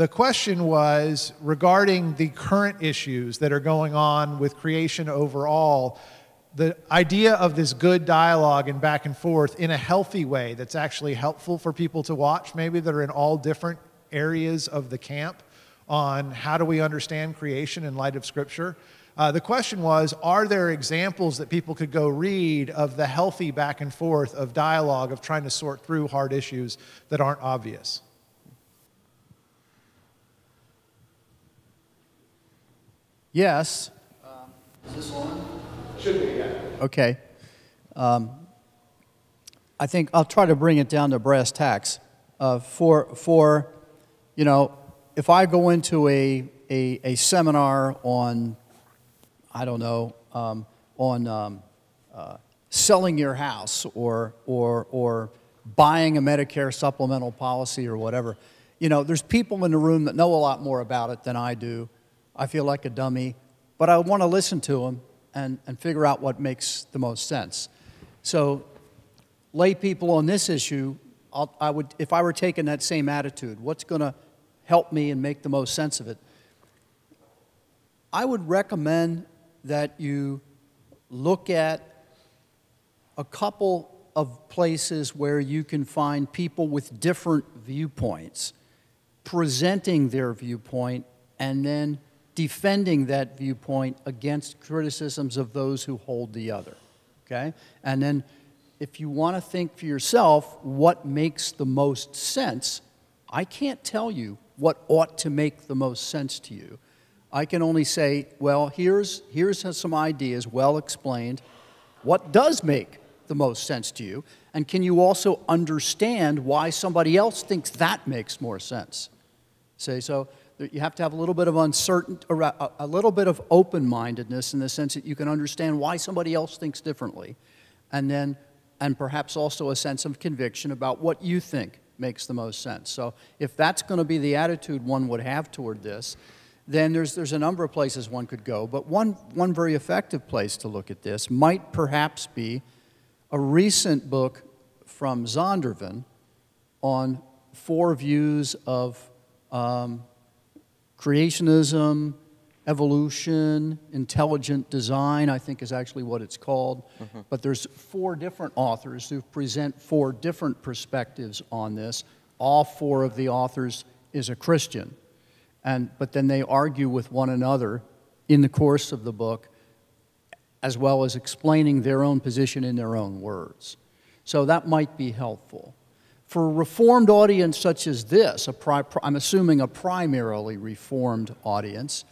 the question was regarding the current issues that are going on with creation overall the idea of this good dialogue and back and forth in a healthy way that's actually helpful for people to watch, maybe that are in all different areas of the camp on how do we understand creation in light of Scripture. Uh, the question was Are there examples that people could go read of the healthy back and forth of dialogue, of trying to sort through hard issues that aren't obvious? Yes. Um, is this on? Should be, yeah. Okay. Um, I think I'll try to bring it down to brass tacks. Uh, for, for, you know, if I go into a, a, a seminar on, I don't know, um, on um, uh, selling your house or, or, or buying a Medicare supplemental policy or whatever, you know, there's people in the room that know a lot more about it than I do. I feel like a dummy, but I want to listen to them and, and figure out what makes the most sense. So, lay people on this issue, I'll, I would, if I were taking that same attitude, what's going to help me and make the most sense of it? I would recommend that you look at a couple of places where you can find people with different viewpoints presenting their viewpoint and then defending that viewpoint against criticisms of those who hold the other. Okay? And then if you want to think for yourself what makes the most sense, I can't tell you what ought to make the most sense to you. I can only say, well, here's, here's some ideas well explained. What does make the most sense to you? And can you also understand why somebody else thinks that makes more sense? Say, so you have to have a little bit of uncertain, a little bit of open-mindedness in the sense that you can understand why somebody else thinks differently, and then, and perhaps also a sense of conviction about what you think makes the most sense. So if that's going to be the attitude one would have toward this, then there's, there's a number of places one could go. But one, one very effective place to look at this might perhaps be a recent book from Zondervan on four views of um, creationism, evolution, intelligent design, I think is actually what it's called. Mm-hmm. But there's four different authors who present four different perspectives on this. All four of the authors is a Christian. And, but then they argue with one another in the course of the book, as well as explaining their own position in their own words. So that might be helpful. For a reformed audience such as this, i I'm assuming a primarily reformed audience,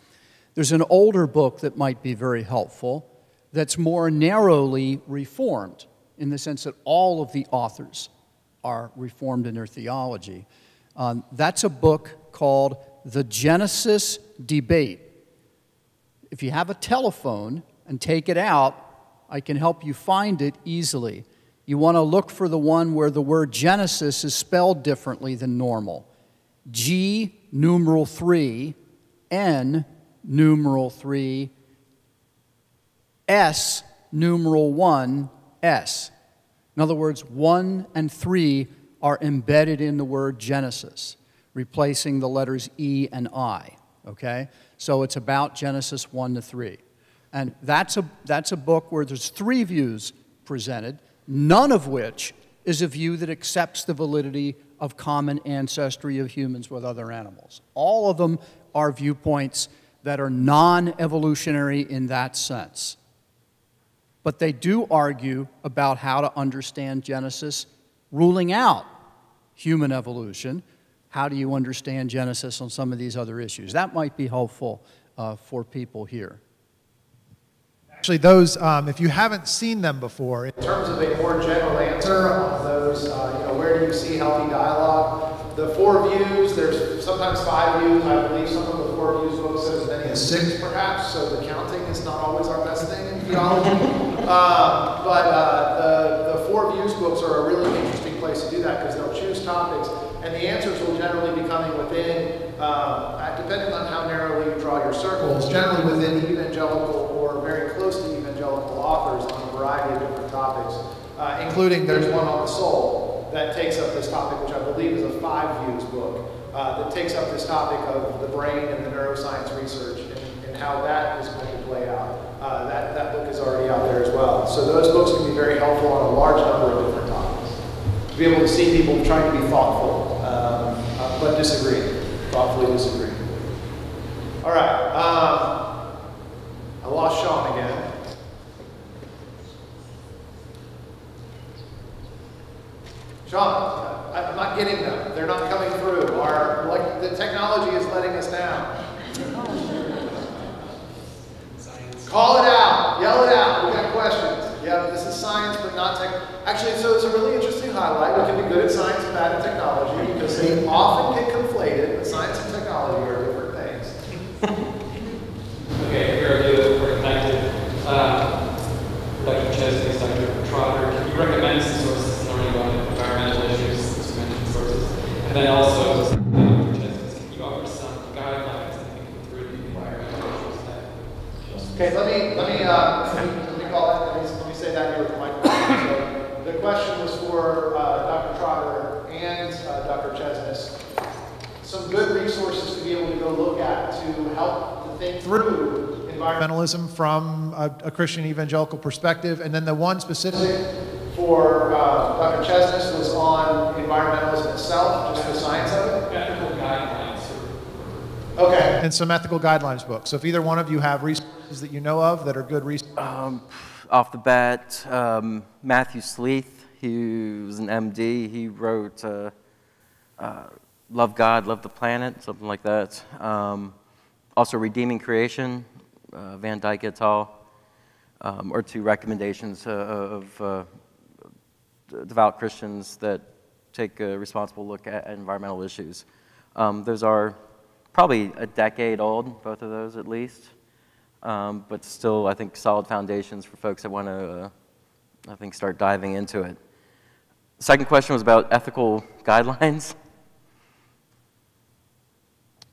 there's an older book that might be very helpful that's more narrowly reformed in the sense that all of the authors are reformed in their theology. Um, that's a book called The Genesis Debate. If you have a telephone and take it out, I can help you find it easily you want to look for the one where the word Genesis is spelled differently than normal. G numeral 3, N numeral 3, S numeral 1, S. In other words, 1 and 3 are embedded in the word Genesis, replacing the letters E and I. Okay? So it's about Genesis 1 to 3. And that's a, that's a book where there's three views presented none of which is a view that accepts the validity of common ancestry of humans with other animals. All of them are viewpoints that are non evolutionary in that sense. But they do argue about how to understand Genesis, ruling out human evolution. How do you understand Genesis on some of these other issues? That might be helpful uh, for people here. Actually, those, um, if you haven't seen them before. In terms of a more general answer on those, uh, you know, where do you see healthy dialogue? The four views, there's sometimes five views. I believe some of the four views books have as many as six, perhaps, so the counting is not always our best thing in theology. um, but uh, the, the four views books are a really interesting place to do that because they'll choose topics and the answers will generally be coming within, um, depending on how narrowly you draw your circles, generally within evangelical close to evangelical authors on a variety of different topics, uh, including there's one on the soul that takes up this topic, which I believe is a five views book. uh, that takes up this topic of the brain and the neuroscience research and, and how that is going to play out. Uh, that, that book is already out there as well. So those books can be very helpful on a large number of different topics. To be able to see people trying to be thoughtful, um, uh, but disagree, thoughtfully disagree. All right. Um, I lost Sean again. Sean, I'm not getting them. They're not coming through. Our, like, the technology is letting us down. Call it out. Yell it out. We got questions. Yeah, this is science, but not tech. Actually, so it's a really interesting highlight. We can be good at science and bad at technology because they often get conflated, but science and technology are different things. okay, here are you. We're connected. Uh, Dr. Chesnes, Dr. Trotter, can you recommend some sources in learning about environmental issues, just mentioned sources? And then also, Dr. Chesnes, can you offer some guidelines in thinking through the environmental issues that Okay, let me let me uh, let me, let me call it. Let me, let me say that here with the microphone. So the question was for uh, Dr. Trotter and uh, Dr. Chesnes. Some good resources to be able to go look at to help to think through environmentalism from a, a Christian evangelical perspective, and then the one specific for uh, Dr. Chesnes was on environmentalism itself, just the science of it. ethical guidelines? Okay. and some ethical guidelines books. So if either one of you have resources that you know of that are good resources. Um, off the bat, um, Matthew Sleeth, he was an MD. He wrote uh, uh, Love God, Love the Planet, something like that. Um, also, Redeeming Creation, uh, Van Dyke et al., um, or two recommendations uh, of uh, devout Christians that take a responsible look at, at environmental issues. Um, those are probably a decade old, both of those at least um, but still, I think, solid foundations for folks that want to, uh, I think, start diving into it. Second question was about ethical guidelines.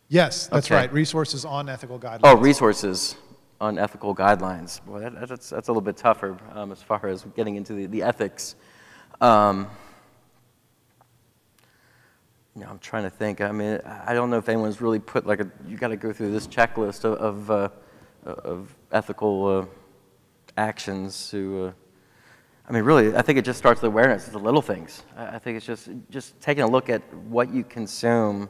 Yes, that's Okay. right. Resources on ethical guidelines. Oh, resources on ethical guidelines. Boy, that, that's, that's a little bit tougher um, as far as getting into the, the ethics. Um, you know, I'm trying to think. I mean, I don't know if anyone's really put like a, you got to go through this checklist of, of, uh, of ethical uh, actions to, uh, I mean, really, I think it just starts with awareness. It's the little things. I I think it's just, just taking a look at what you consume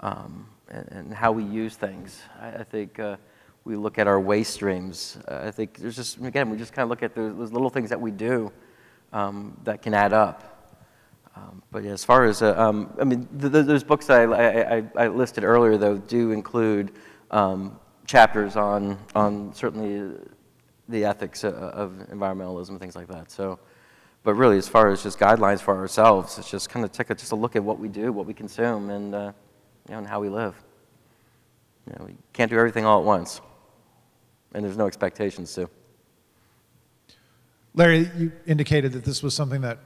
um, and, and how we use things. I, I think uh, we look at our waste streams. Uh, I think there's just, again, we just kind of look at those, those little things that we do um, that can add up. Um, but yeah, as far as, uh, um, I mean, th- th- those books I, I, I, listed earlier, though, do include um, chapters on, on certainly the ethics of, of environmentalism, things like that. So, but really, as far as just guidelines for ourselves, it's just kind of take a, just a look at what we do, what we consume, and, uh, you know, and how we live. You know, we can't do everything all at once, and there's no expectations to. Larry, you indicated that this was something that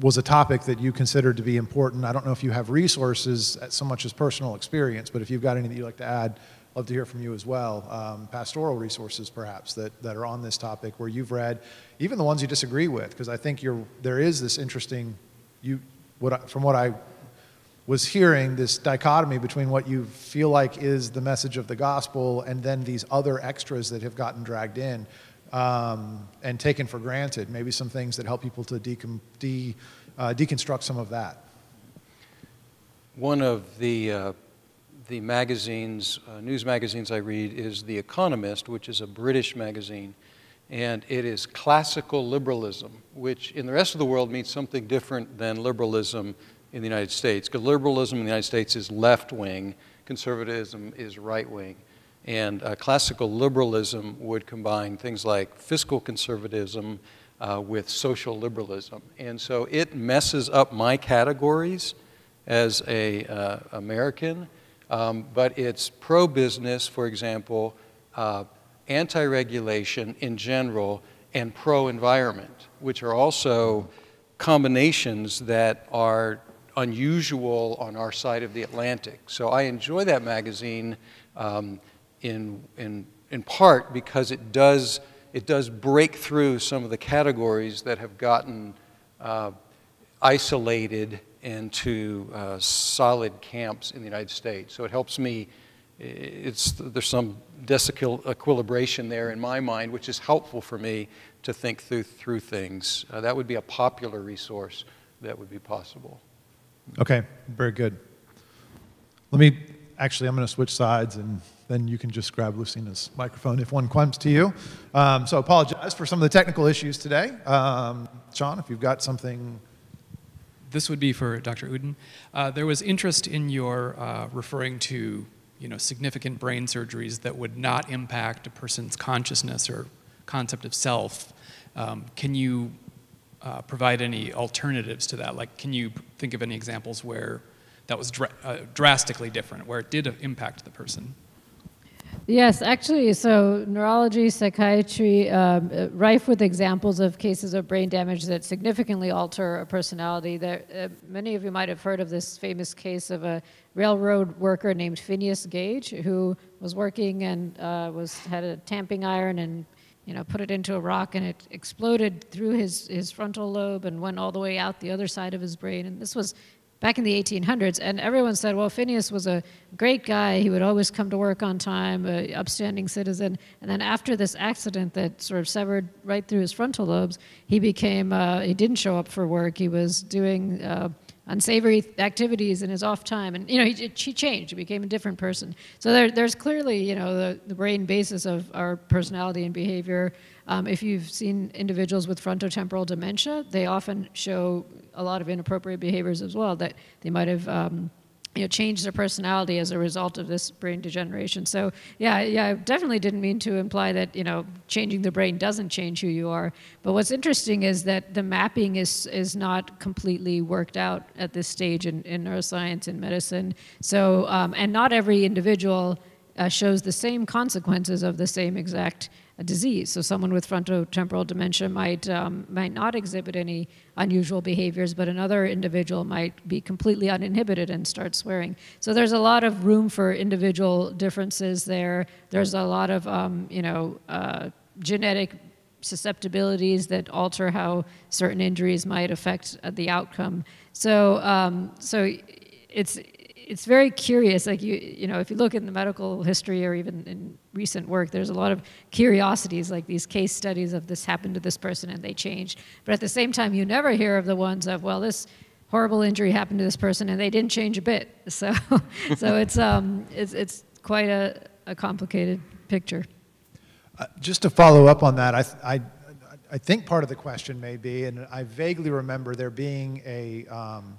was a topic that you considered to be important. I don't know if you have resources so much as personal experience, but if you've got anything that you'd like to add, I'd love to hear from you as well. Um, pastoral resources, perhaps, that, that are on this topic where you've read, even the ones you disagree with, because I think you're, there is this interesting, you, what I, from what I was hearing, this dichotomy between what you feel like is the message of the gospel and then these other extras that have gotten dragged in um, and taken for granted. Maybe some things that help people to de, uh, deconstruct some of that. One of the, uh, the magazines, uh, news magazines I read is The Economist, which is a British magazine. And it is classical liberalism, which in the rest of the world means something different than liberalism in the United States. Because liberalism in the United States is left wing, conservatism is right wing. And uh, classical liberalism would combine things like fiscal conservatism uh, with social liberalism. And so it messes up my categories as a uh, American, um, but it's pro-business, for example, uh, anti-regulation in general, and pro-environment, which are also combinations that are unusual on our side of the Atlantic. So I enjoy that magazine um, in, in, in part because it does, it does break through some of the categories that have gotten uh, isolated into uh, solid camps in the United States. So it helps me, it's, there's some disequilibration there in my mind, which is helpful for me to think through, through things. Uh, that would be a popular resource that would be possible. Okay, very good. Let me, actually, I'm going to switch sides and then you can just grab Lucina's microphone if one comes to you. Um, so apologize for some of the technical issues today. Um, Sean, if you've got something. This would be for Dr. Uden. Uh, there was interest in your uh, referring to you know, significant brain surgeries that would not impact a person's consciousness or concept of self. Um, can you uh, provide any alternatives to that? Like, can you think of any examples where that was dr uh, drastically different, where it did impact the person? Yes, actually, so neurology, psychiatry, um, uh, rife with examples of cases of brain damage that significantly alter a personality. There, uh, many of you might have heard of this famous case of a railroad worker named Phineas Gage, who was working and uh, was had a tamping iron and you know put it into a rock and it exploded through his his frontal lobe and went all the way out the other side of his brain. And this was back in the 1800s, and everyone said, well, Phineas was a great guy. He would always come to work on time, an upstanding citizen. And then after this accident that sort of severed right through his frontal lobes, he became, uh, he didn't show up for work. He was doing uh, unsavory activities in his off time. And, you know, he, he changed. He became a different person. So there, there's clearly, you know, the, the brain basis of our personality and behavior. Um, if you've seen individuals with frontotemporal dementia, they often show a lot of inappropriate behaviors as well, that they might have um, you know, change their personality as a result of this brain degeneration. So yeah, yeah, I definitely didn't mean to imply that you know changing the brain doesn't change who you are. But what's interesting is that the mapping is is not completely worked out at this stage in, in neuroscience and medicine. So um, and not every individual uh, shows the same consequences of the same exact disease. So someone with frontotemporal dementia might, um, might not exhibit any unusual behaviors, but another individual might be completely uninhibited and start swearing. So there's a lot of room for individual differences there. There's a lot of, um, you know, uh, genetic susceptibilities that alter how certain injuries might affect uh, the outcome. So, um, so it's it's very curious. Like you, you know, if you look in the medical history or even in recent work, there's a lot of curiosities, like these case studies of this happened to this person and they changed. But at the same time, you never hear of the ones of, well, this horrible injury happened to this person and they didn't change a bit. So, so it's um, it's it's quite a, a complicated picture. Uh, just to follow up on that, I, I I think part of the question may be, and I vaguely remember there being a um,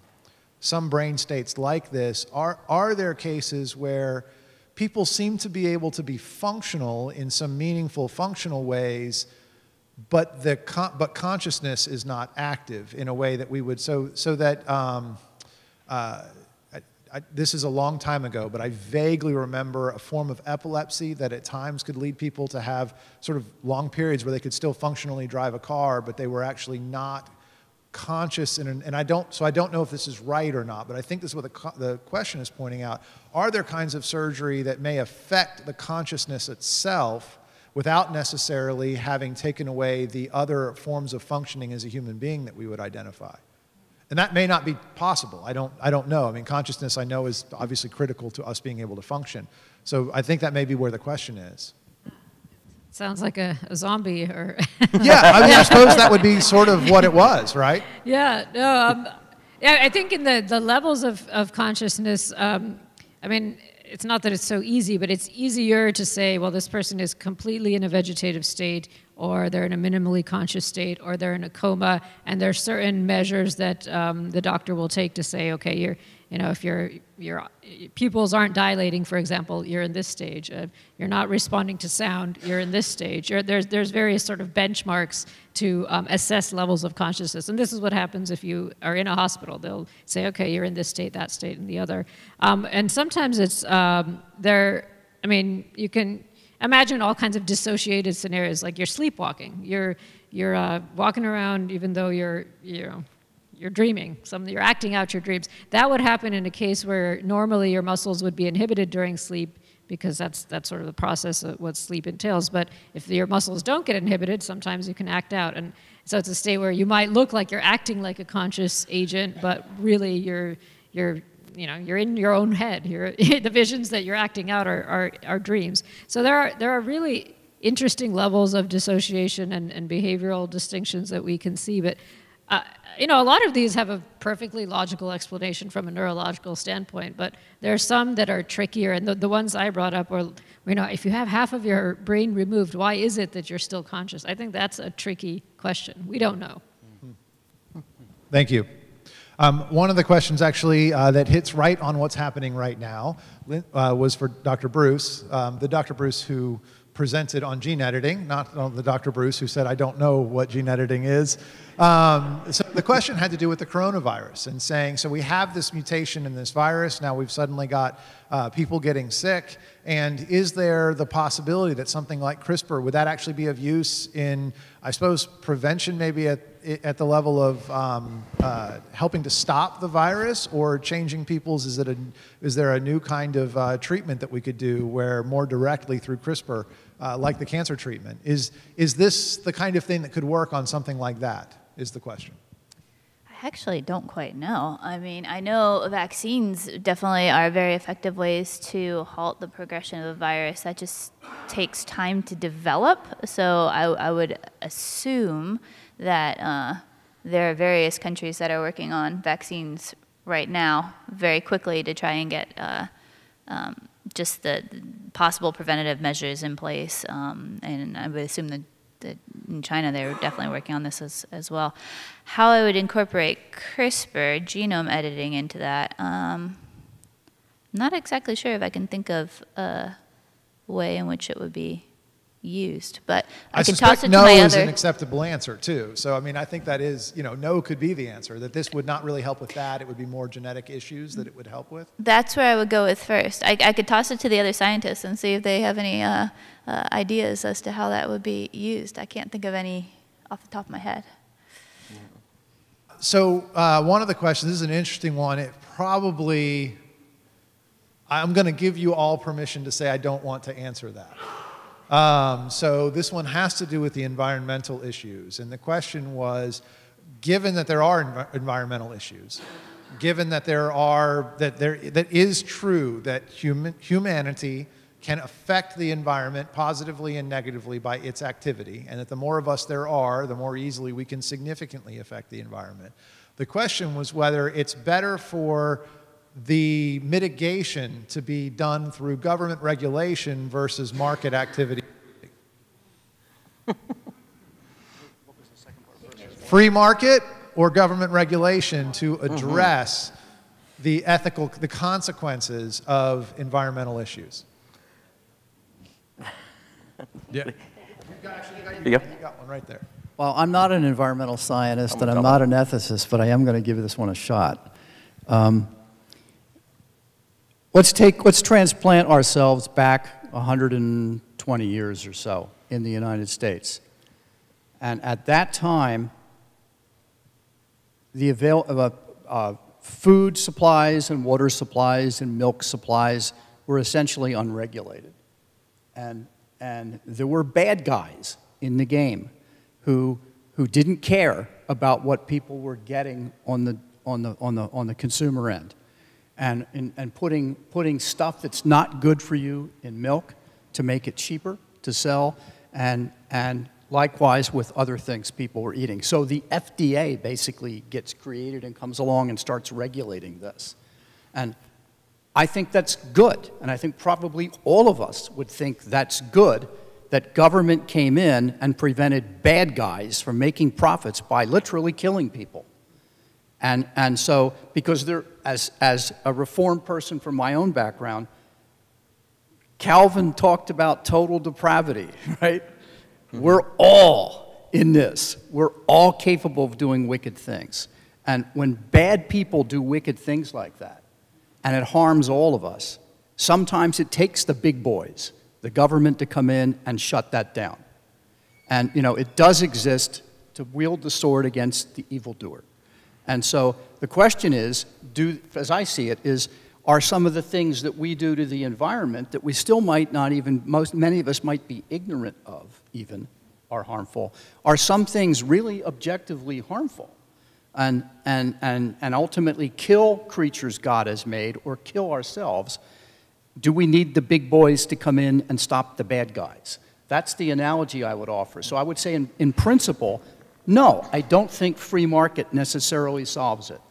some brain states like this, are, are there cases where people seem to be able to be functional in some meaningful functional ways, but, the con but consciousness is not active in a way that we would, so, so that, um, uh, I, I, this is a long time ago, but I vaguely remember a form of epilepsy that at times could lead people to have sort of long periods where they could still functionally drive a car, but they were actually not conscious, and, and I don't, so I don't know if this is right or not, but I think this is what the, the question is pointing out. Are there kinds of surgery that may affect the consciousness itself without necessarily having taken away the other forms of functioning as a human being that we would identify? And that may not be possible. I don't, I don't know. I mean, consciousness I know is obviously critical to us being able to function. So I think that may be where the question is. Sounds like a, a zombie or. yeah, I mean, I suppose that would be sort of what it was, right? Yeah, no, um, yeah, I think in the, the levels of, of consciousness, um, I mean, it's not that it's so easy, but it's easier to say, well, this person is completely in a vegetative state, or they're in a minimally conscious state, or they're in a coma, and there's certain measures that um, the doctor will take to say, okay, you're, you know, if your your pupils aren't dilating, for example, you're in this stage. Uh, you're not responding to sound, you're in this stage. You're, there's there's various sort of benchmarks to um, assess levels of consciousness, and this is what happens if you are in a hospital. They'll say, okay, you're in this state, that state, and the other. Um, and sometimes it's um, there. I mean, you can imagine all kinds of dissociated scenarios, like you're sleepwalking. You're you're uh, walking around even though you're you know you're dreaming, some, you're acting out your dreams. That would happen in a case where normally your muscles would be inhibited during sleep because that's, that's sort of the process of what sleep entails. But if your muscles don't get inhibited, sometimes you can act out. And, So it's a state where you might look like you're acting like a conscious agent, but really you're you're you know you're in your own head. You're, the visions that you're acting out are, are, are dreams. So there are there are really interesting levels of dissociation and, and behavioral distinctions that we can see, but. Uh, you know, a lot of these have a perfectly logical explanation from a neurological standpoint, but there are some that are trickier. And the, the ones I brought up were, you know, if you have half of your brain removed, why is it that you're still conscious? I think that's a tricky question. We don't know. Thank you. Um, one of the questions actually uh, that hits right on what's happening right now uh, was for Dr. Bruce, um, the Dr. Bruce who presented on gene editing, not the Dr. Bruce who said, I don't know what gene editing is. Um, so the question had to do with the coronavirus and saying, so we have this mutation in this virus, now we've suddenly got uh, people getting sick, and is there the possibility that something like CRISPR, would that actually be of use in, I suppose, prevention maybe at, at the level of um, uh, helping to stop the virus or changing people's, is, it a, is there a new kind of uh, treatment that we could do where more directly through CRISPR, uh, like the cancer treatment, is, is this the kind of thing that could work on something like that? is the question? I actually don't quite know. I mean, I know vaccines definitely are very effective ways to halt the progression of a virus. That just takes time to develop. So I, I would assume that uh, there are various countries that are working on vaccines right now very quickly to try and get uh, um, just the possible preventative measures in place. Um, and I would assume the that in China they're definitely working on this as, as well. How I would incorporate CRISPR genome editing into that, um, not exactly sure if I can think of a way in which it would be used. But I, I can toss it no to my is other. an acceptable answer too. So I mean, I think that is, you know, no could be the answer. That this would not really help with that. It would be more genetic issues that it would help with. That's where I would go with first. I, I could toss it to the other scientists and see if they have any uh, uh, ideas as to how that would be used. I can't think of any off the top of my head. So uh, one of the questions this is an interesting one. It probably I'm going to give you all permission to say I don't want to answer that. Um, so this one has to do with the environmental issues. And the question was, given that there are env environmental issues, given that there are, that there, that is true that human, humanity can affect the environment positively and negatively by its activity, and that the more of us there are, the more easily we can significantly affect the environment. The question was whether it's better for the mitigation to be done through government regulation versus market activity. Free market or government regulation to address mm -hmm. the ethical, the consequences of environmental issues. yeah. You got, actually, you got, you, you got one right there. Well, I'm not an environmental scientist I'm and I'm not an ethicist, but I am going to give this one a shot. Um, Let's take, let's transplant ourselves back 120 years or so in the United States. And at that time, the avail of uh, uh, food supplies and water supplies and milk supplies were essentially unregulated. And, and there were bad guys in the game who, who didn't care about what people were getting on the, on the, on the, on the consumer end and, and, and putting, putting stuff that's not good for you in milk to make it cheaper to sell, and, and likewise with other things people were eating. So the FDA basically gets created and comes along and starts regulating this. And I think that's good, and I think probably all of us would think that's good that government came in and prevented bad guys from making profits by literally killing people. And, and so, because there, as, as a reformed person from my own background, Calvin talked about total depravity, right? We're all in this. We're all capable of doing wicked things. And when bad people do wicked things like that, and it harms all of us, sometimes it takes the big boys, the government, to come in and shut that down. And, you know, it does exist to wield the sword against the evildoer. And so the question is, do, as I see it, is are some of the things that we do to the environment that we still might not even, most, many of us might be ignorant of even, are harmful. Are some things really objectively harmful and, and, and, and ultimately kill creatures God has made or kill ourselves? Do we need the big boys to come in and stop the bad guys? That's the analogy I would offer. So I would say, in, in principle, no, I don't think free market necessarily solves it.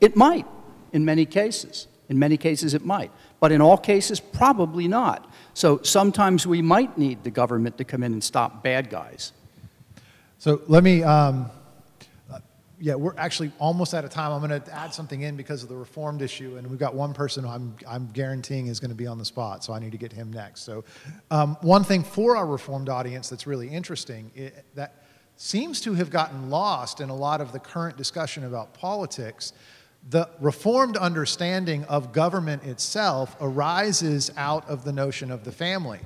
It might in many cases. In many cases, it might. But in all cases, probably not. So sometimes we might need the government to come in and stop bad guys. So let me, um, uh, yeah, we're actually almost out of time. I'm going to add something in because of the reformed issue, and we've got one person who I'm, I'm guaranteeing is going to be on the spot, so I need to get him next. So, um, one thing for our reformed audience that's really interesting it, that seems to have gotten lost in a lot of the current discussion about politics the reformed understanding of government itself arises out of the notion of the family.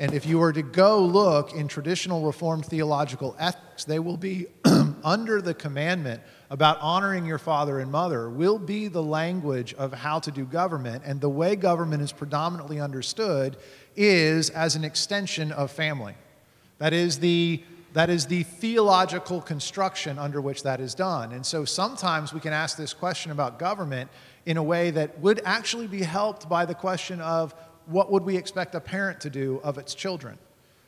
And if you were to go look in traditional Reformed theological ethics, they will be under the commandment about honoring your father and mother, will be the language of how to do government. And the way government is predominantly understood is as an extension of family. That is the that is the theological construction under which that is done. And so sometimes we can ask this question about government in a way that would actually be helped by the question of what would we expect a parent to do of its children?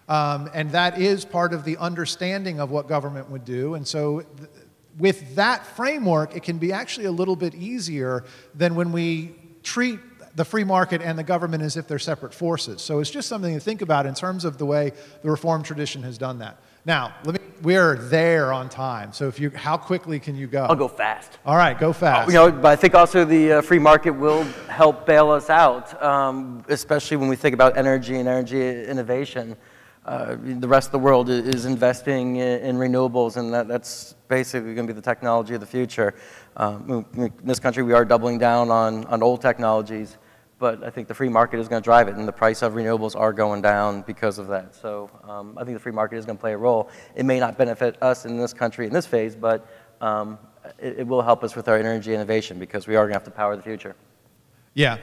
Um, and that is part of the understanding of what government would do. And so, th- with that framework, it can be actually a little bit easier than when we treat the free market and the government as if they're separate forces. So, it's just something to think about in terms of the way the Reformed tradition has done that. Now, let me, we're there on time. So if you, how quickly can you go? I'll go fast. All right, go fast. You know, but I think also the uh, free market will help bail us out, um, especially when we think about energy and energy innovation. Uh, the rest of the world is investing in, renewables, and that, that's basically going to be the technology of the future. Um, in this country, we are doubling down on, on old technologies but I think the free market is going to drive it, and the price of renewables are going down because of that. So um, I think the free market is going to play a role. It may not benefit us in this country in this phase, but um, it, it, will help us with our energy innovation because we are going to have to power the future. Yeah.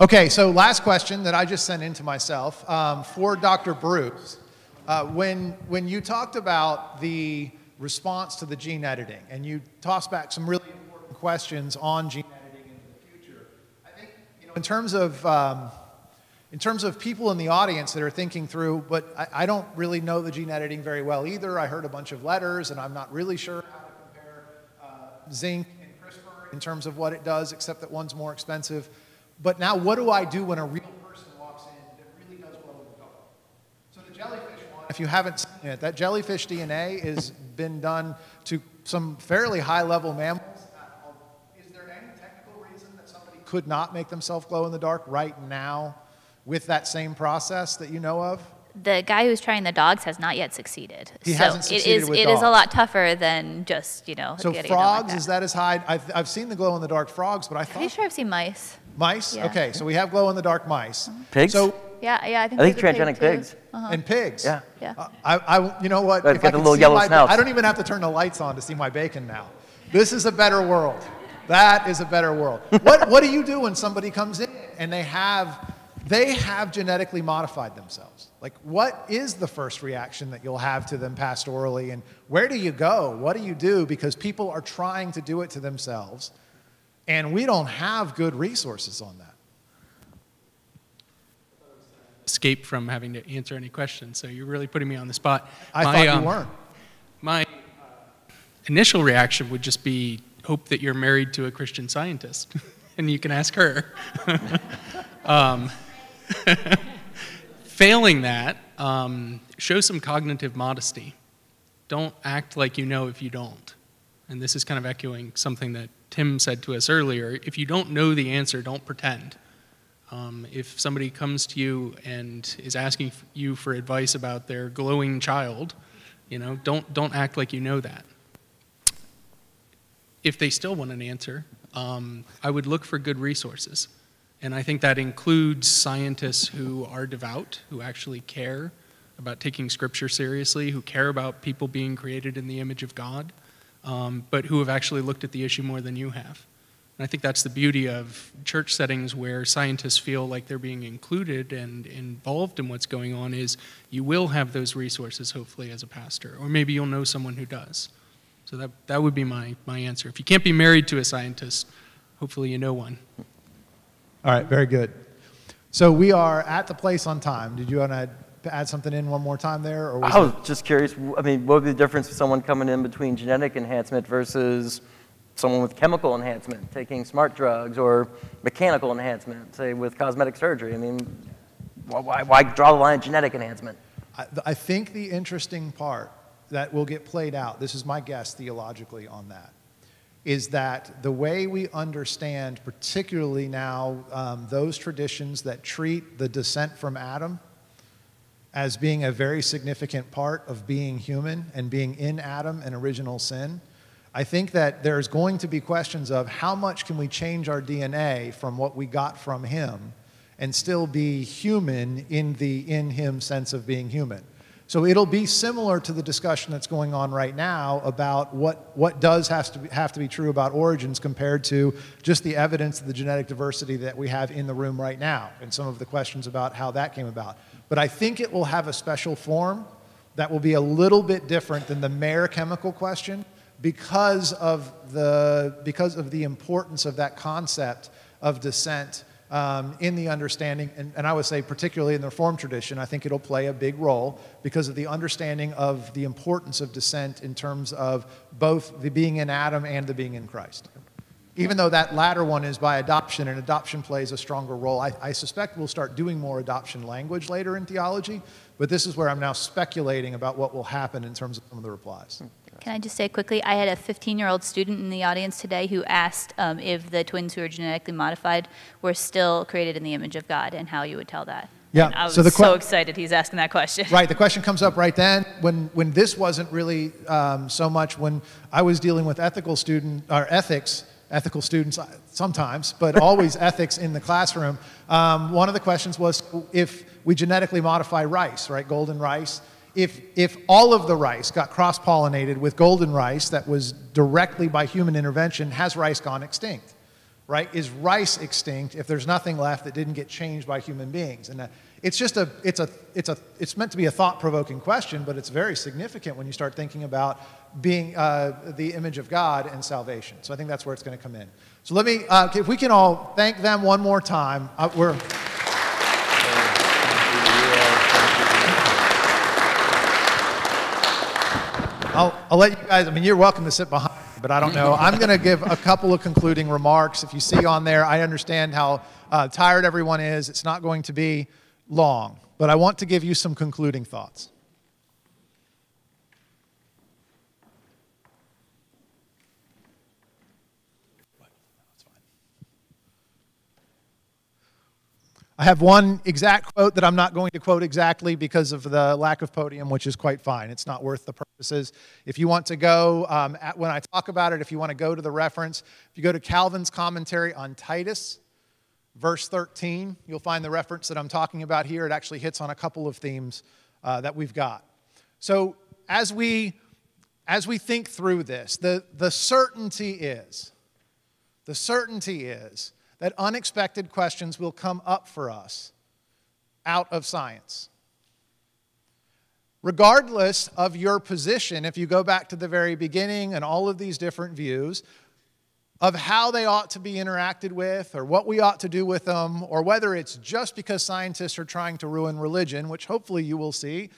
Okay, so last question that I just sent in to myself um, for Dr. Bruce. Uh, when, when you talked about the response to the gene editing, and you tossed back some really important questions on gene in terms of um, in terms of people in the audience that are thinking through, but I, I, don't really know the gene editing very well either. I heard a bunch of letters, and I'm not really sure how to compare uh, zinc and CRISPR in terms of what it does, except that one's more expensive. But now, what do I do when a real person walks in that really does well with the? So the jellyfish one, if you haven't seen it, that jellyfish DNA has been done to some fairly high-level mammals could not make themselves glow in the dark right now with that same process that you know of? The guy who's trying the dogs has not yet succeeded. He so hasn't succeeded it is with it dogs. is a lot tougher than just you know. So frogs like that. is that as high? I've, I've seen the glow in the dark frogs, but I thought. Pretty sure I've seen mice. Mice? Yeah. Okay, so we have glow in the dark mice. Pigs. So yeah, yeah, I think. I think transgenic pig pigs. Uh-huh. And pigs. Yeah. Yeah. Uh, I, I, you know what? But if get I the little yellow my. I don't even have to turn the lights on to see my bacon now. This is a better world. That is a better world. what, what do you do when somebody comes in and they have, they have genetically modified themselves? Like, what is the first reaction that you'll have to them pastorally? And where do you go? What do you do? Because people are trying to do it to themselves, and we don't have good resources on that. Escape from having to answer any questions, so you're really putting me on the spot. I my, thought you um, weren't. My uh, initial reaction would just be hope that you're married to a Christian scientist, and you can ask her. um, failing that, um, show some cognitive modesty. Don't act like you know if you don't. And this is kind of echoing something that Tim said to us earlier. If you don't know the answer, don't pretend. Um, if somebody comes to you and is asking you for advice about their glowing child, you know, don't, don't act like you know that if they still want an answer, um, I would look for good resources. And I think that includes scientists who are devout, who actually care about taking Scripture seriously, who care about people being created in the image of God, um, but who have actually looked at the issue more than you have. And I think that's the beauty of church settings where scientists feel like they're being included and involved in what's going on is you will have those resources hopefully as a pastor or maybe you'll know someone who does. So that, that would be my, my answer. If you can't be married to a scientist, hopefully you know one. All right, very good. So we are at the place on time. Did you want to add something in one more time there? Or was I was it... just curious. I mean, what would be the difference with someone coming in between genetic enhancement versus someone with chemical enhancement, taking smart drugs, or mechanical enhancement, say with cosmetic surgery? I mean, why, why draw the line genetic enhancement? I, I think the interesting part that will get played out, this is my guess theologically on that, is that the way we understand, particularly now, um, those traditions that treat the descent from Adam as being a very significant part of being human and being in Adam and original sin, I think that there's going to be questions of how much can we change our DNA from what we got from him and still be human in the in him sense of being human. So it'll be similar to the discussion that's going on right now about what, what does has to be, have to be true about origins compared to just the evidence of the genetic diversity that we have in the room right now, and some of the questions about how that came about. But I think it will have a special form that will be a little bit different than the mere chemical question because of the, because of the importance of that concept of descent um, in the understanding, and, and, I would say particularly in the Reformed tradition, I think it'll play a big role because of the understanding of the importance of descent in terms of both the being in Adam and the being in Christ. Even though that latter one is by adoption, and adoption plays a stronger role, I, I suspect we'll start doing more adoption language later in theology, but this is where I'm now speculating about what will happen in terms of some of the replies. Can I just say quickly? I had a 15 year old student in the audience today who asked um, if the twins who are genetically modified were still created in the image of God and how you would tell that. Yeah, and I was so, so excited he's asking that question. Right, the question comes up right then when, when this wasn't really um, so much when I was dealing with ethical student or ethics, ethical students uh, sometimes, but always ethics in the classroom. Um, one of the questions was if we genetically modify rice, right, golden rice, if, if all of the rice got cross pollinated with golden rice that was directly by human intervention, has rice gone extinct? Right? Is rice extinct if there's nothing left that didn't get changed by human beings? And uh, it's just a, it's a, it's a, it's meant to be a thought provoking question, but it's very significant when you start thinking about being uh, the image of God and salvation. So I think that's where it's going to come in. So let me, uh, if we can all thank them one more time. Uh, we're. I'll, I'll let you guys, I mean, you're welcome to sit behind, but I don't know. I'm going to give a couple of concluding remarks. If you see on there, I understand how uh, tired everyone is. It's not going to be long, but I want to give you some concluding thoughts. I have one exact quote that I'm not going to quote exactly because of the lack of podium, which is quite fine. It's not worth the purposes. If you want to go, um, at, when I talk about it, if you want to go to the reference, if you go to Calvin's commentary on Titus, verse 13, you'll find the reference that I'm talking about here. It actually hits on a couple of themes uh, that we've got. So as we, as we think through this, the, the certainty is, the certainty is, that unexpected questions will come up for us out of science. Regardless of your position, if you go back to the very beginning and all of these different views of how they ought to be interacted with or what we ought to do with them, or whether it's just because scientists are trying to ruin religion, which hopefully you will see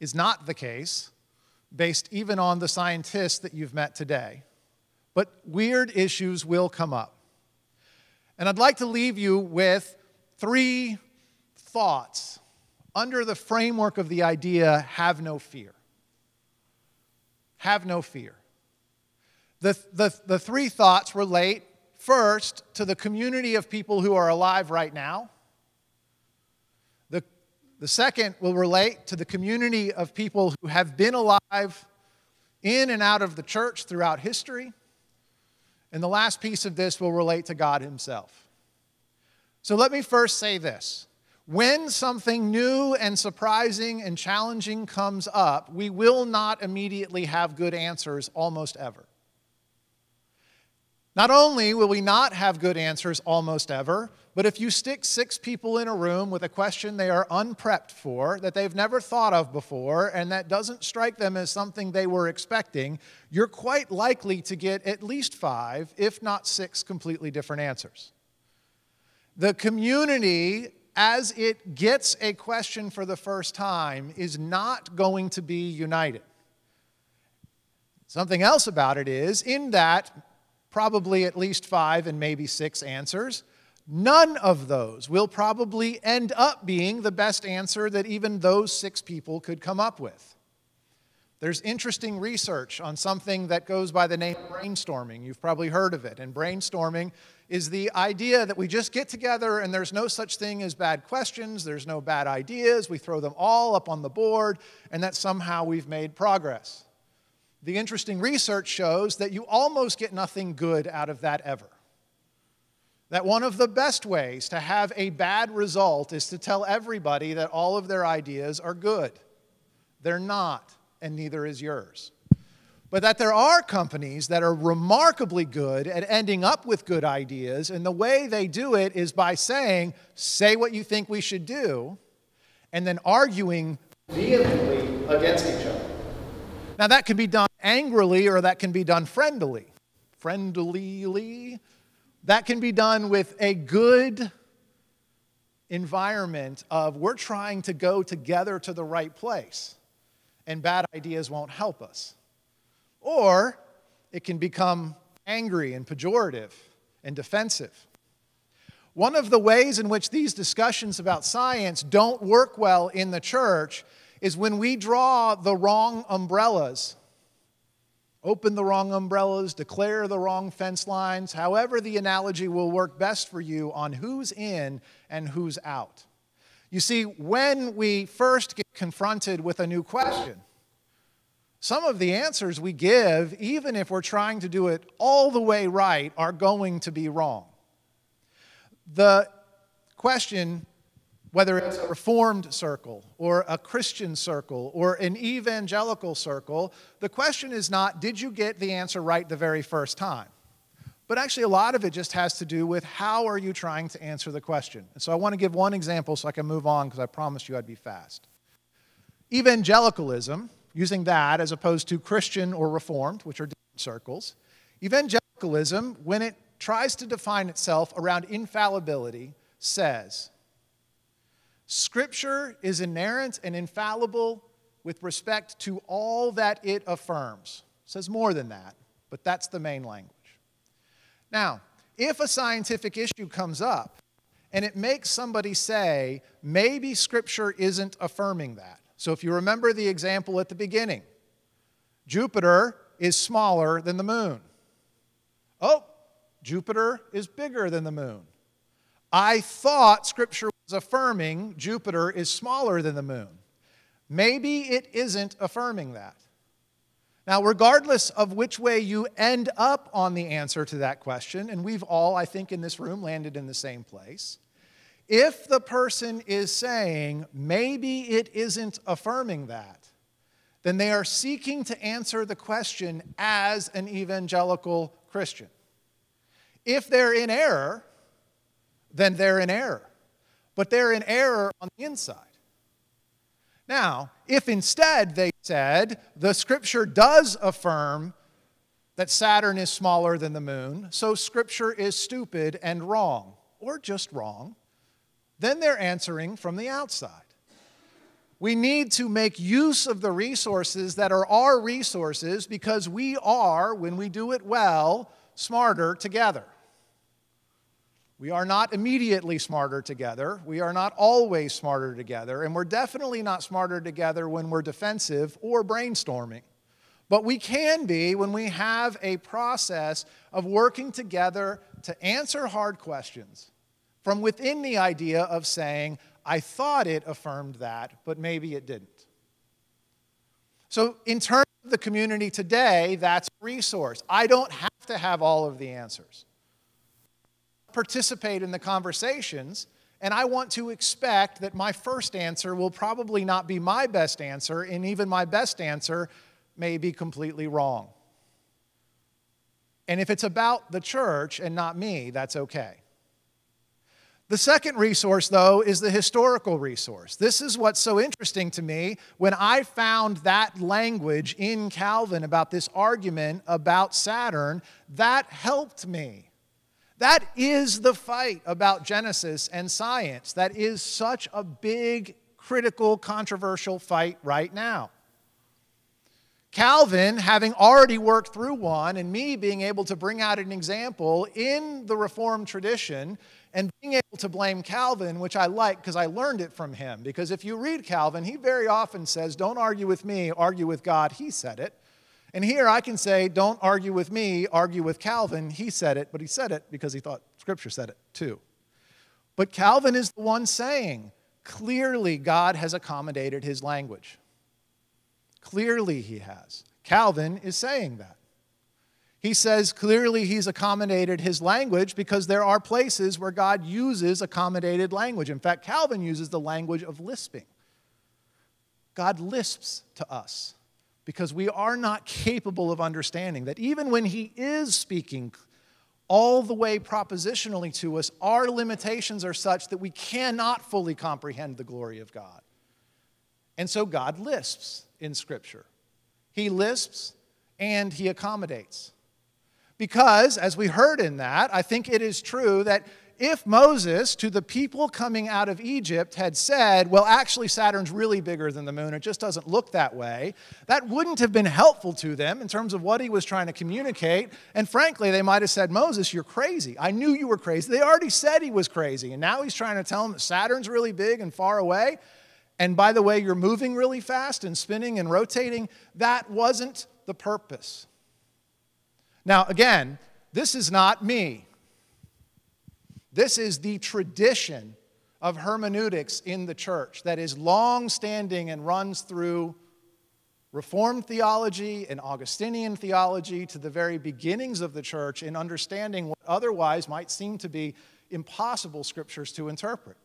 is not the case, based even on the scientists that you've met today. But weird issues will come up. And I'd like to leave you with three thoughts under the framework of the idea have no fear. Have no fear. The, the, the three thoughts relate first to the community of people who are alive right now. The, the second will relate to the community of people who have been alive in and out of the church throughout history. And the last piece of this will relate to God Himself. So let me first say this. When something new and surprising and challenging comes up, we will not immediately have good answers almost ever. Not only will we not have good answers almost ever, but if you stick six people in a room with a question they are unprepped for, that they've never thought of before, and that doesn't strike them as something they were expecting, you're quite likely to get at least five, if not six, completely different answers. The community, as it gets a question for the first time, is not going to be united. Something else about it is, in that probably at least five and maybe six answers, none of those will probably end up being the best answer that even those six people could come up with. There's interesting research on something that goes by the name brainstorming. You've probably heard of it. And brainstorming is the idea that we just get together and there's no such thing as bad questions, there's no bad ideas, we throw them all up on the board, and that somehow we've made progress. The interesting research shows that you almost get nothing good out of that ever. That one of the best ways to have a bad result is to tell everybody that all of their ideas are good. They're not, and neither is yours. But that there are companies that are remarkably good at ending up with good ideas, and the way they do it is by saying, say what you think we should do, and then arguing vehemently against each other. Now, that can be done angrily or that can be done friendly. Friendlyly. That can be done with a good environment of we're trying to go together to the right place, and bad ideas won't help us. Or it can become angry and pejorative and defensive. One of the ways in which these discussions about science don't work well in the church is when we draw the wrong umbrellas, open the wrong umbrellas, declare the wrong fence lines, however, the analogy will work best for you on who's in and who's out. You see, when we first get confronted with a new question, some of the answers we give, even if we're trying to do it all the way right, are going to be wrong. The question whether it's a reformed circle or a Christian circle or an evangelical circle, the question is not, did you get the answer right the very first time? But actually, a lot of it just has to do with how are you trying to answer the question. And so I want to give one example so I can move on because I promised you I'd be fast. Evangelicalism, using that as opposed to Christian or Reformed, which are different circles, evangelicalism, when it tries to define itself around infallibility, says, Scripture is inerrant and infallible with respect to all that it affirms. It says more than that, but that's the main language. Now, if a scientific issue comes up and it makes somebody say, maybe Scripture isn't affirming that. So if you remember the example at the beginning, Jupiter is smaller than the moon. Oh, Jupiter is bigger than the moon. I thought Scripture was affirming Jupiter is smaller than the moon. Maybe it isn't affirming that. Now, regardless of which way you end up on the answer to that question, and we've all, I think, in this room landed in the same place, if the person is saying maybe it isn't affirming that, then they are seeking to answer the question as an evangelical Christian. If they're in error, then they're in error. But they're in error on the inside. Now, if instead they said the scripture does affirm that Saturn is smaller than the moon, so scripture is stupid and wrong, or just wrong, then they're answering from the outside. We need to make use of the resources that are our resources because we are, when we do it well, smarter together. We are not immediately smarter together. We are not always smarter together. And we're definitely not smarter together when we're defensive or brainstorming. But we can be when we have a process of working together to answer hard questions from within the idea of saying, I thought it affirmed that, but maybe it didn't. So, in terms of the community today, that's a resource. I don't have to have all of the answers participate in the conversations, and I want to expect that my first answer will probably not be my best answer, and even my best answer may be completely wrong. And if it's about the church and not me, that's okay. The second resource, though, is the historical resource. This is what's so interesting to me. When I found that language in Calvin about this argument about Saturn, that helped me. That is the fight about Genesis and science. That is such a big, critical, controversial fight right now. Calvin, having already worked through one, and me being able to bring out an example in the Reformed tradition, and being able to blame Calvin, which I like because I learned it from him. Because if you read Calvin, he very often says, Don't argue with me, argue with God. He said it. And here I can say, Don't argue with me, argue with Calvin. He said it, but he said it because he thought Scripture said it too. But Calvin is the one saying, Clearly, God has accommodated his language. Clearly, he has. Calvin is saying that. He says clearly he's accommodated his language because there are places where God uses accommodated language. In fact, Calvin uses the language of lisping. God lisps to us because we are not capable of understanding that even when he is speaking all the way propositionally to us, our limitations are such that we cannot fully comprehend the glory of God. And so God lisps in Scripture. He lisps and he accommodates. Because, as we heard in that, I think it is true that if Moses, to the people coming out of Egypt, had said, Well, actually, Saturn's really bigger than the moon, it just doesn't look that way, that wouldn't have been helpful to them in terms of what he was trying to communicate. And frankly, they might have said, Moses, you're crazy. I knew you were crazy. They already said he was crazy. And now he's trying to tell them that Saturn's really big and far away. And by the way, you're moving really fast and spinning and rotating. That wasn't the purpose. Now, again, this is not me. This is the tradition of hermeneutics in the church that is long standing and runs through Reformed theology and Augustinian theology to the very beginnings of the church in understanding what otherwise might seem to be impossible scriptures to interpret.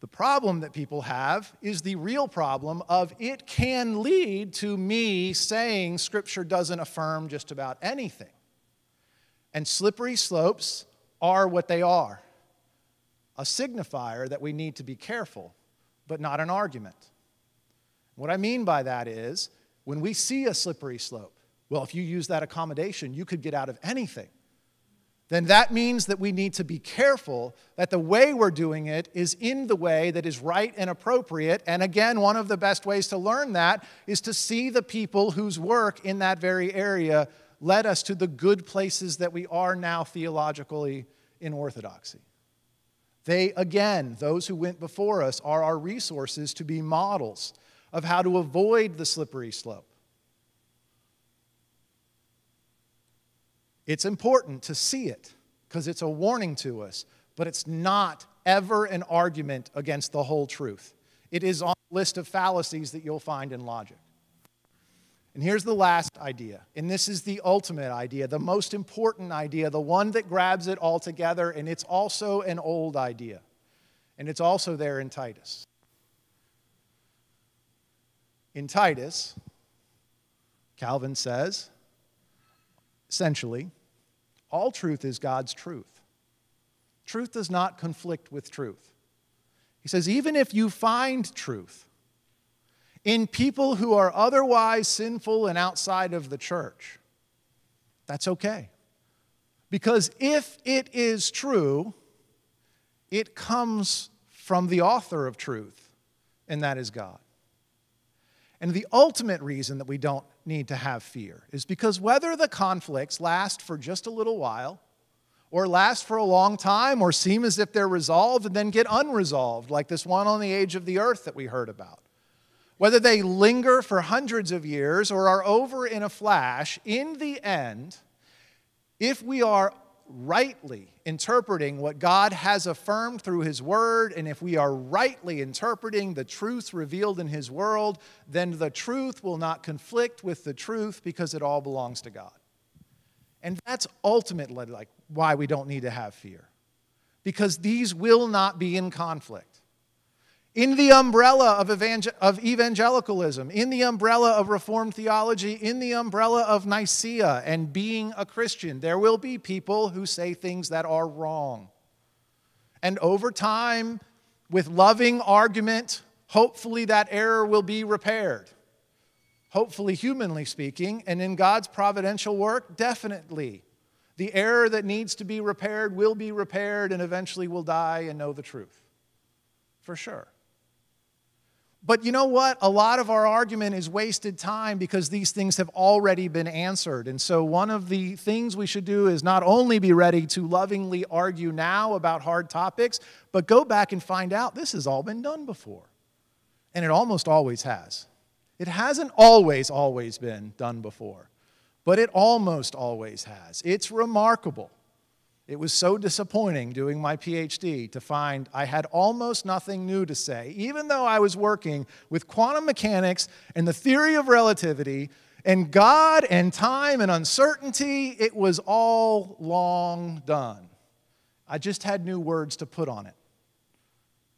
The problem that people have is the real problem of it can lead to me saying Scripture doesn't affirm just about anything. And slippery slopes are what they are a signifier that we need to be careful, but not an argument. What I mean by that is when we see a slippery slope, well, if you use that accommodation, you could get out of anything then that means that we need to be careful that the way we're doing it is in the way that is right and appropriate. And again, one of the best ways to learn that is to see the people whose work in that very area led us to the good places that we are now theologically in orthodoxy. They, again, those who went before us, are our resources to be models of how to avoid the slippery slope. It's important to see it because it's a warning to us, but it's not ever an argument against the whole truth. It is on the list of fallacies that you'll find in logic. And here's the last idea, and this is the ultimate idea, the most important idea, the one that grabs it all together, and it's also an old idea. And it's also there in Titus. In Titus, Calvin says, essentially, all truth is God's truth. Truth does not conflict with truth. He says, even if you find truth in people who are otherwise sinful and outside of the church, that's okay. Because if it is true, it comes from the author of truth, and that is God. And the ultimate reason that we don't need to have fear is because whether the conflicts last for just a little while, or last for a long time, or seem as if they're resolved and then get unresolved, like this one on the age of the earth that we heard about, whether they linger for hundreds of years or are over in a flash, in the end, if we are rightly interpreting what God has affirmed through His Word, and if we are rightly interpreting the truth revealed in His world, then the truth will not conflict with the truth because it all belongs to God. And that's ultimately like why we don't need to have fear. Because these will not be in conflict. In the umbrella of, evangel- of evangelicalism, in the umbrella of Reformed theology, in the umbrella of Nicaea and being a Christian, there will be people who say things that are wrong. And over time, with loving argument, hopefully that error will be repaired. Hopefully, humanly speaking, and in God's providential work, definitely. The error that needs to be repaired will be repaired and eventually will die and know the truth. For sure. But you know what? A lot of our argument is wasted time because these things have already been answered. And so, one of the things we should do is not only be ready to lovingly argue now about hard topics, but go back and find out this has all been done before. And it almost always has. It hasn't always, always been done before, but it almost always has. It's remarkable it was so disappointing doing my PhD to find I had almost nothing new to say, even though I was working with quantum mechanics and the theory of relativity and God and time and uncertainty. It was all long done. I just had new words to put on it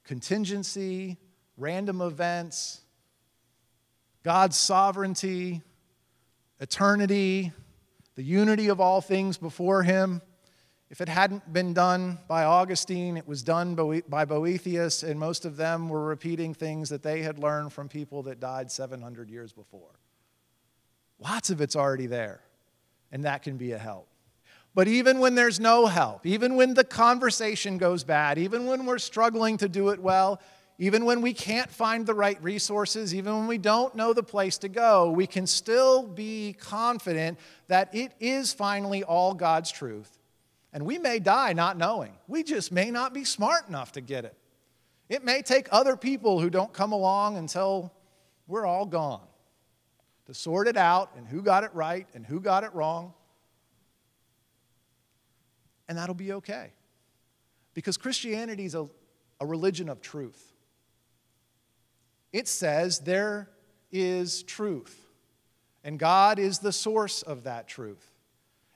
contingency, random events, God's sovereignty, eternity, the unity of all things before Him. If it hadn't been done by Augustine, it was done by Boethius, and most of them were repeating things that they had learned from people that died 700 years before. Lots of it's already there, and that can be a help. But even when there's no help, even when the conversation goes bad, even when we're struggling to do it well, even when we can't find the right resources, even when we don't know the place to go, we can still be confident that it is finally all God's truth and we may die not knowing. We just may not be smart enough to get it. It may take other people who don't come along until we're all gone to sort it out and who got it right and who got it wrong. And that'll be okay. Because Christianity is a, a religion of truth. It says there is truth, and God is the source of that truth.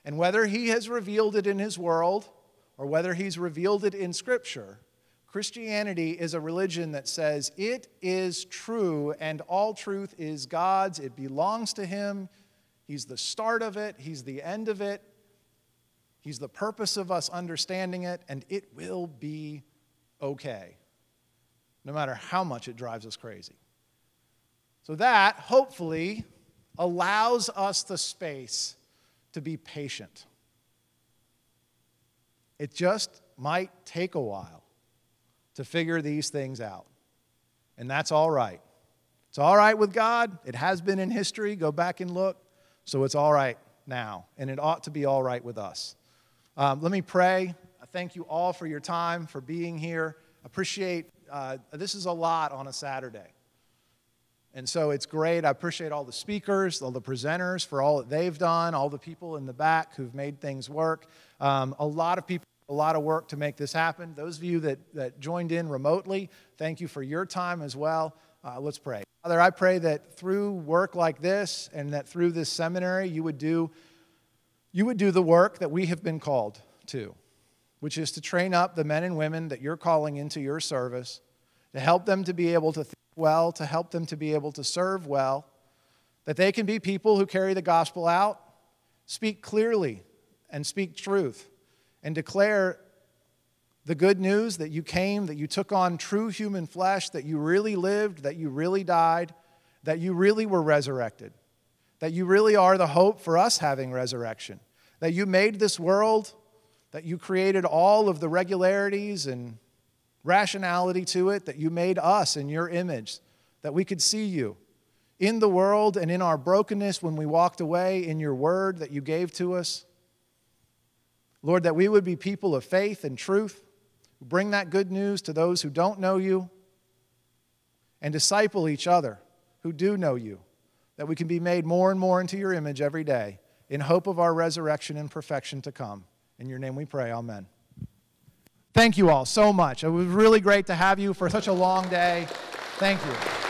And whether he has revealed it in his world or whether he's revealed it in Scripture, Christianity is a religion that says it is true and all truth is God's. It belongs to him. He's the start of it, he's the end of it. He's the purpose of us understanding it, and it will be okay, no matter how much it drives us crazy. So, that hopefully allows us the space to be patient. It just might take a while to figure these things out. And that's all right. It's all right with God. It has been in history. Go back and look. So it's all right now. And it ought to be all right with us. Um, let me pray. I thank you all for your time, for being here. Appreciate uh, this is a lot on a Saturday. And so it's great. I appreciate all the speakers, all the presenters for all that they've done, all the people in the back who've made things work. Um, a lot of people, a lot of work to make this happen. Those of you that, that joined in remotely, thank you for your time as well. Uh, let's pray. Father, I pray that through work like this and that through this seminary, you would do, you would do the work that we have been called to, which is to train up the men and women that you're calling into your service, to help them to be able to well, to help them to be able to serve well, that they can be people who carry the gospel out, speak clearly, and speak truth, and declare the good news that you came, that you took on true human flesh, that you really lived, that you really died, that you really were resurrected, that you really are the hope for us having resurrection, that you made this world, that you created all of the regularities and rationality to it, that you made us in your image, that we could see you in the world and in our brokenness when we walked away, in your word that you gave to us. Lord, that we would be people of faith and truth, bring that good news to those who don't know you, and disciple each other who do know you, that we can be made more and more into your image every day in hope of our resurrection and perfection to come. In your name we pray, amen. Thank you all so much. It was really great to have you for such a long day. Thank you.